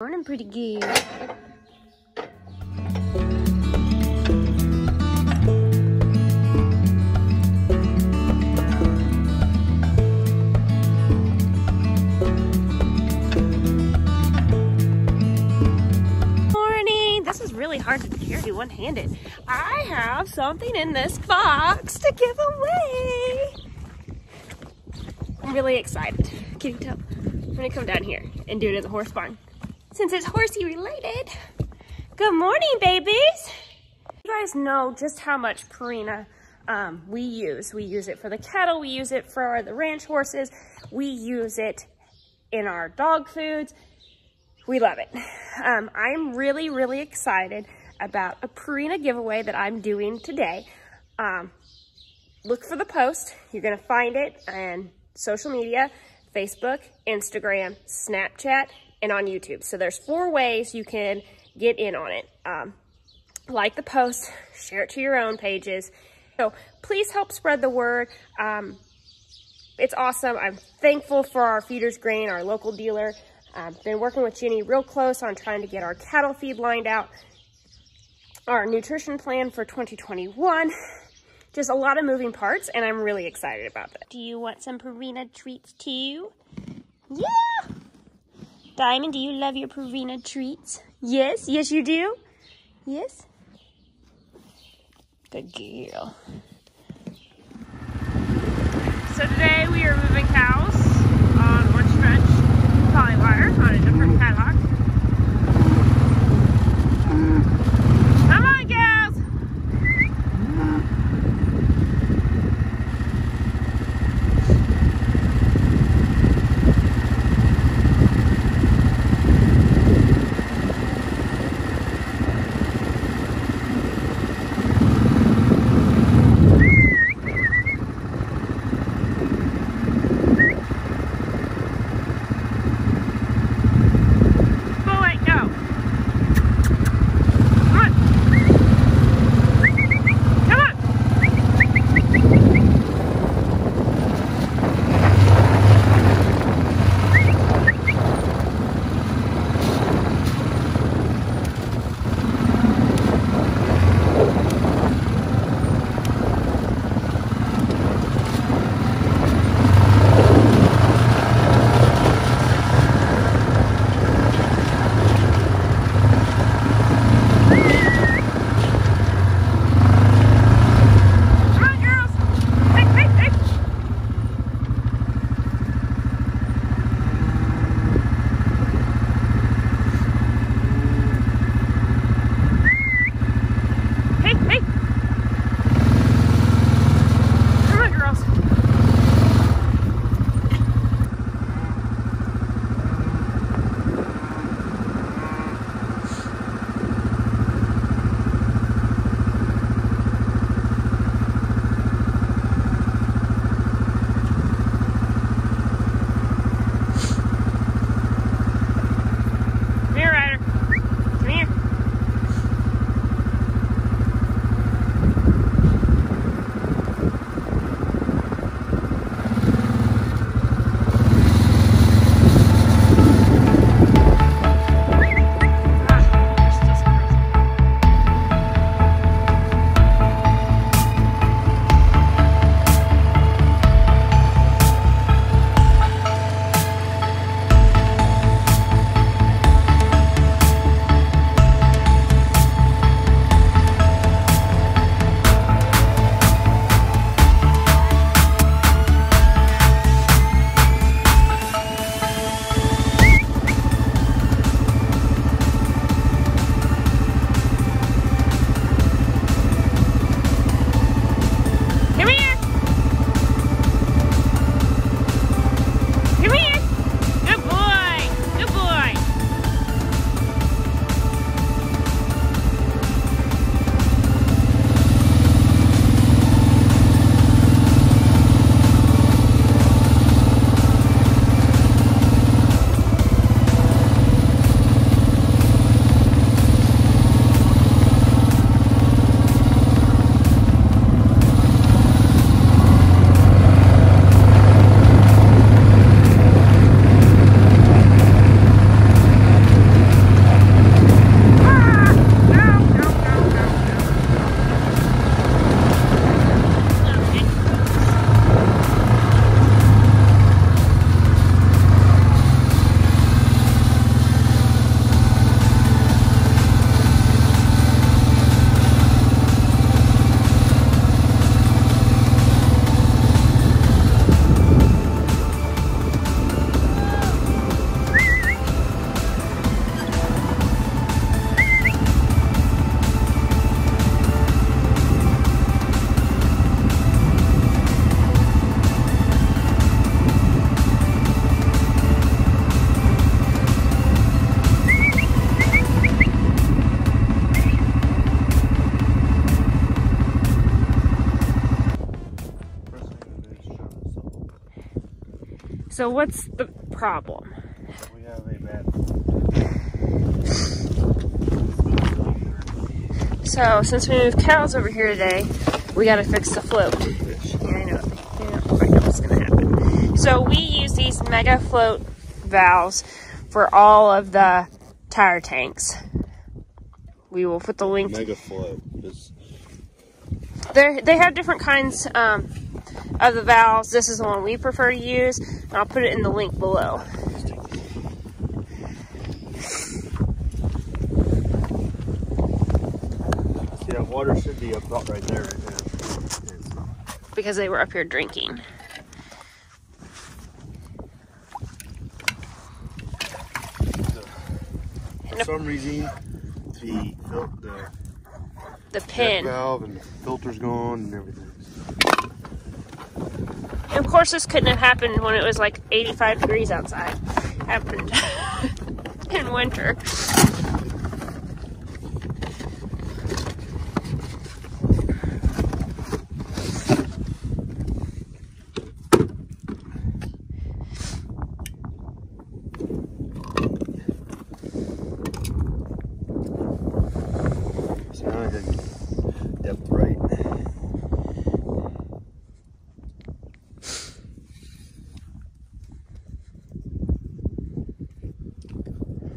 Morning, pretty good. Morning. This is really hard to carry one-handed. I have something in this box to give away. I'm really excited. Can you tell? I'm gonna come down here and do it in the horse barn since it's horsey related. Good morning, babies. You guys know just how much Purina um, we use. We use it for the cattle, we use it for the ranch horses, we use it in our dog foods. We love it. Um, I'm really, really excited about a Purina giveaway that I'm doing today. Um, look for the post. You're gonna find it on social media, Facebook, Instagram, Snapchat, and on YouTube. So there's four ways you can get in on it. Um, like the post, share it to your own pages. So please help spread the word. Um, it's awesome. I'm thankful for our feeders grain, our local dealer. I've been working with Jenny real close on trying to get our cattle feed lined out, our nutrition plan for 2021. Just a lot of moving parts, and I'm really excited about that. Do you want some Purina treats too? Yeah! Diamond, do you love your Purina treats? Yes? Yes, you do? Yes? Good girl. So today we are moving cows on Orange Stretch Polywire on a different paddock. So what's the problem? We have a bad. So since we moved cows over here today, we gotta fix the float. Yeah, I know. Yeah, I know what's gonna happen. So we use these mega float valves for all of the tire tanks. We will put the link. Mega float. They they have different kinds um, of the valves. This is the one we prefer to use, and I'll put it in the link below. see, that water should be about right there right now. Because they were up here drinking. For some reason, the the The pin. valve and the filter's gone and everything. And of course, this couldn't have happened when it was like 85 degrees outside. Happened in winter. So now I can depth right.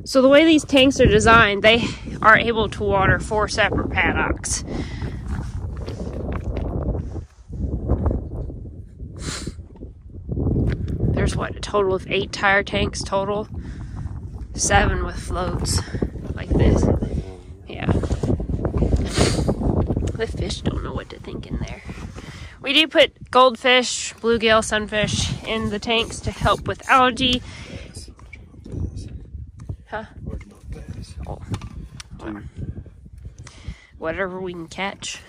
So the way these tanks are designed, they are able to water four separate paddocks. There's what, a total of eight tire tanks total? Seven with floats like this. Yeah. The fish don't know what to think in there. We do put goldfish, bluegill, sunfish in the tanks to help with algae. Huh? Working on bass. Oh. Two. Whatever we can catch.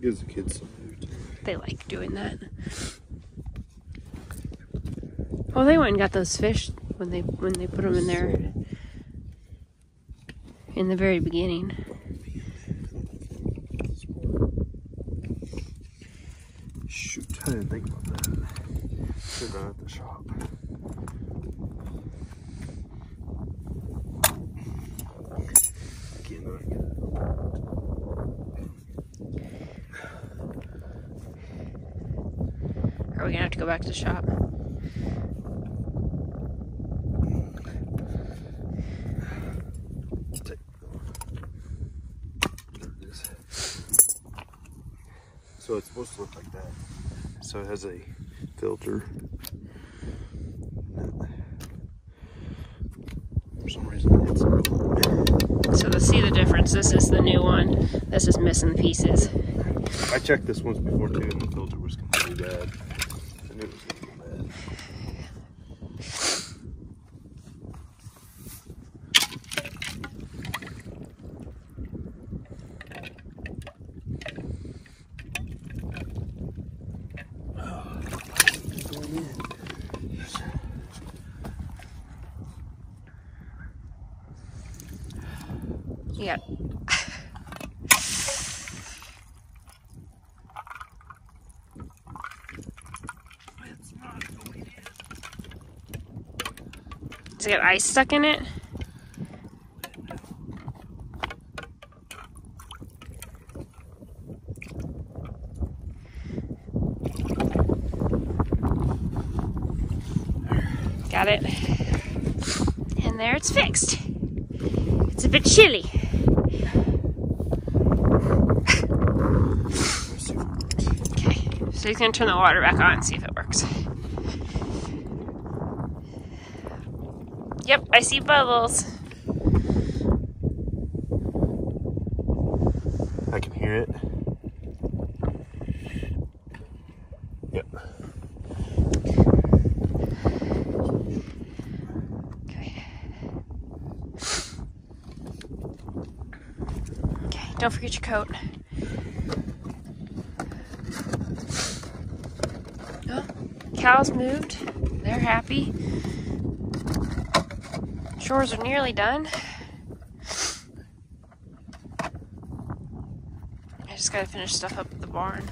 Gives the kids some food. They like doing that. Well, they went and got those fish when they when they put them in there in the very beginning. Shoot, I didn't think about that. Should have been at the shop. Again, I get it. Are we gonna have to go back to shop? Take- There it is. So it's supposed to look like that. So it has a filter. For some reason, it's So to see the difference, this is the new one. This is missing pieces. I checked this once before too, and the filter was completely bad. I knew it was gonna go bad. Yeah. Does it got ice stuck in it? Got it. And there it's fixed. It's a bit chilly. Okay, so he's gonna turn the water back on and see if it works. Yep, I see bubbles. I can hear it. Yep. Okay. Okay, don't forget your coat. Cows moved. They're happy. Chores are nearly done. I just gotta finish stuff up at the barn.